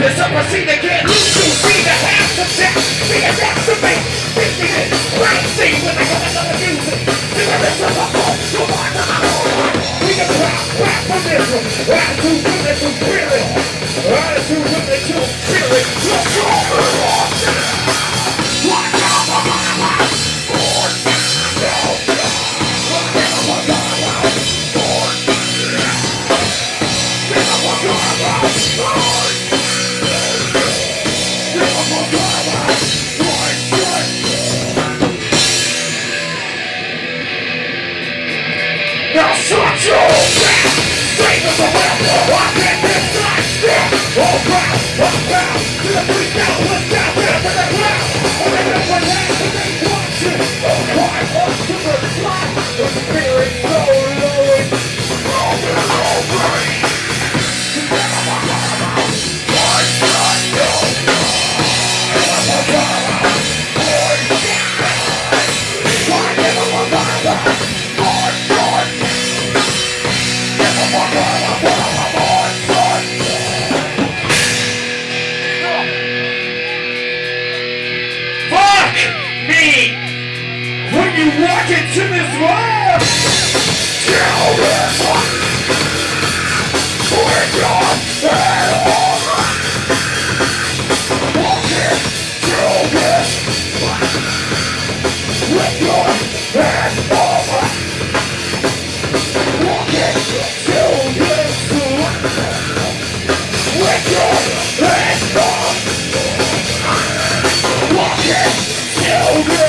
It's a proceed loose to see the half of that. Be a next to me. Thinking it. Right, see when I got another music. Think of this as a home. Come this one. Attitude with it to feel it. Attitude with Now shut your mouth! Save us a well! I can't get back still! All proud, all proud! To the freestyle, let's down there to the ground! Only the one hand to make watching! Oh, cry, up to the fly! The spirit so low! All in me! When you walk into this world! Tell this With your head on Walk through this With your Walk through this With your Walk it yeah.